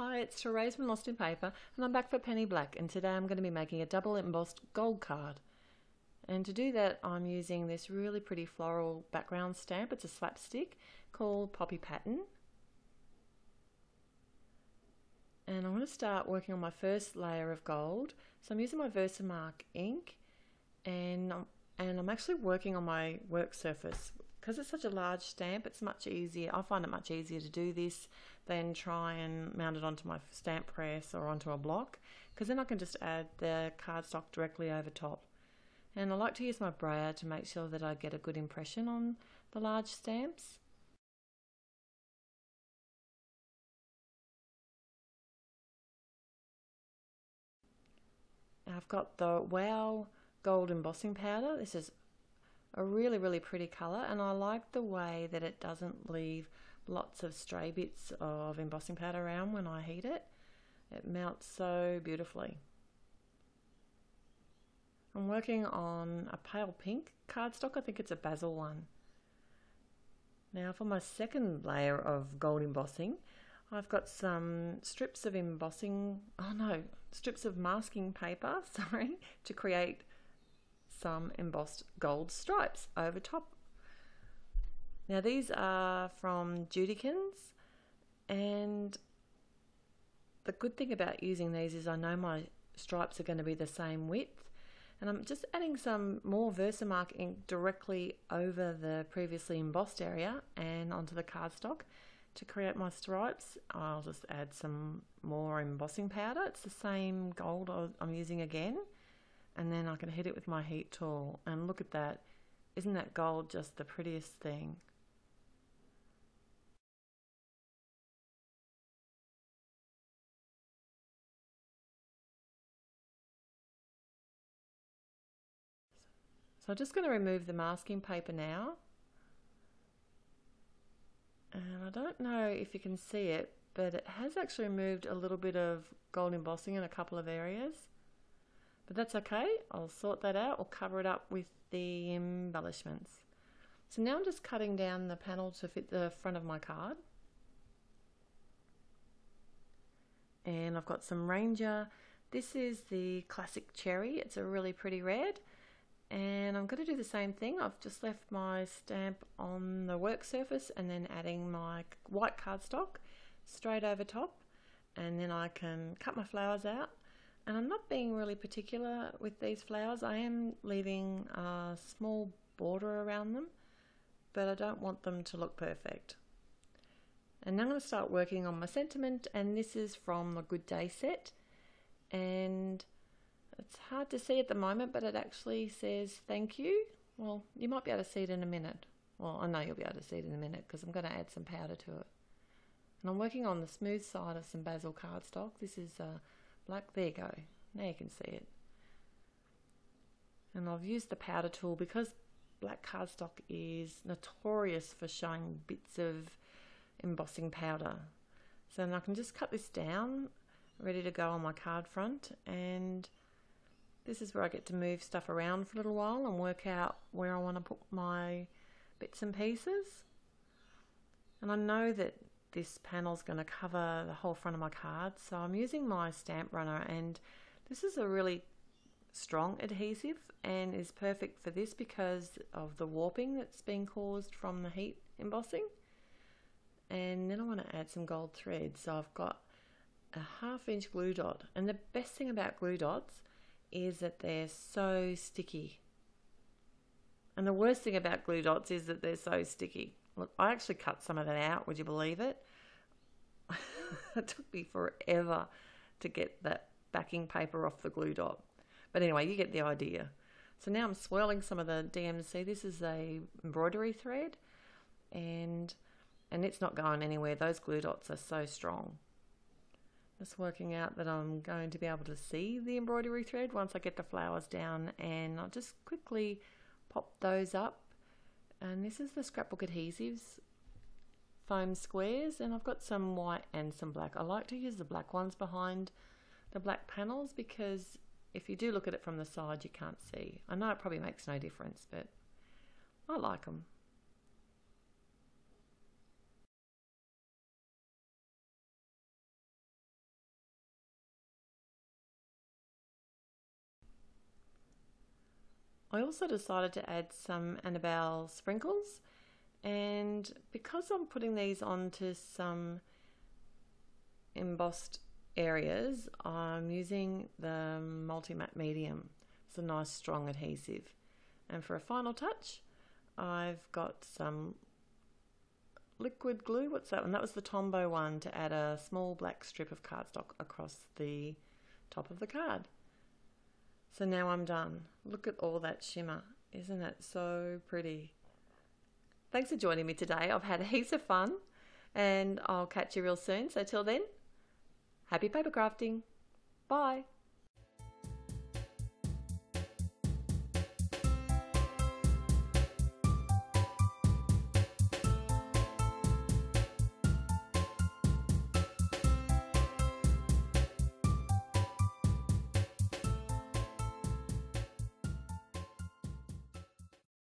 Hi, it's Therese from Lost in Paper and I'm back for Penny Black and today I'm going to be making a double embossed gold card. And to do that I'm using this really pretty floral background stamp, it's a slapstick called Poppy Pattern. And I'm going to start working on my first layer of gold. So I'm using my Versamark ink and I'm, and I'm actually working on my work surface because it's such a large stamp it's much easier I find it much easier to do this than try and mount it onto my stamp press or onto a block because then I can just add the cardstock directly over top. And I like to use my brayer to make sure that I get a good impression on the large stamps. I've got the Wow gold embossing powder. This is a really really pretty color and I like the way that it doesn't leave lots of stray bits of embossing powder around when I heat it. It melts so beautifully. I'm working on a pale pink cardstock. I think it's a Bazzill one. Now for my second layer of gold embossing I've got some strips of embossing oh no strips of masking paper sorry to create some embossed gold stripes over top. Now these are from Judikins and the good thing about using these is I know my stripes are going to be the same width and I'm just adding some more Versamark ink directly over the previously embossed area and onto the cardstock to create my stripes. I'll just add some more embossing powder. It's the same gold I'm using again and then I can hit it with my heat tool and look at that isn't that gold just the prettiest thing So I'm just going to remove the masking paper now. And I don't know if you can see it, but it has actually removed a little bit of gold embossing in a couple of areas. But that's okay, I'll sort that out or cover it up with the embellishments. So now I'm just cutting down the panel to fit the front of my card. And I've got some Ranger. This is the classic cherry. It's a really pretty red. And I'm going to do the same thing. I've just left my stamp on the work surface and then adding my white cardstock straight over top. And then I can cut my flowers out and I'm not being really particular with these flowers. I am leaving a small border around them, but I don't want them to look perfect. And I'm going to start working on my sentiment, and this is from the Good Day set. And it's hard to see at the moment, but it actually says thank you. Well, you might be able to see it in a minute. Well, I know you'll be able to see it in a minute because I'm going to add some powder to it. And I'm working on the smooth side of some Bazzill cardstock. This is a black. There you go. Now you can see it. And I've used the powder tool because black cardstock is notorious for showing bits of embossing powder. So then I can just cut this down, ready to go on my card front. And this is where I get to move stuff around for a little while and work out where I want to put my bits and pieces. And I know that this panel is going to cover the whole front of my card. So I'm using my stamp runner and this is a really strong adhesive and is perfect for this because of the warping that's being caused from the heat embossing. And then I want to add some gold thread. So I've got a half inch glue dot and the best thing about glue dots is that they're so sticky. And the worst thing about glue dots is that they're so sticky. Look, I actually cut some of that out, would you believe it? it took me forever to get that backing paper off the glue dot. But anyway, you get the idea. So now I'm swirling some of the DMC. This is a embroidery thread and and it's not going anywhere. Those glue dots are so strong. Just working out that I'm going to be able to see the embroidery thread once I get the flowers down and I'll just quickly pop those up and this is the scrapbook adhesives foam squares and I've got some white and some black. I like to use the black ones behind the black panels because if you do look at it from the side you can't see. I know it probably makes no difference but I like them. I also decided to add some Annabelle sprinkles and because I'm putting these onto some embossed areas, I'm using the Multi-Matte Medium. It's a nice strong adhesive. And for a final touch, I've got some liquid glue. What's that one? That was the Tombow one to add a small black strip of cardstock across the top of the card. So now I'm done. Look at all that shimmer. Isn't it so pretty? Thanks for joining me today. I've had heaps of fun and I'll catch you real soon. So till then, happy paper crafting. Bye.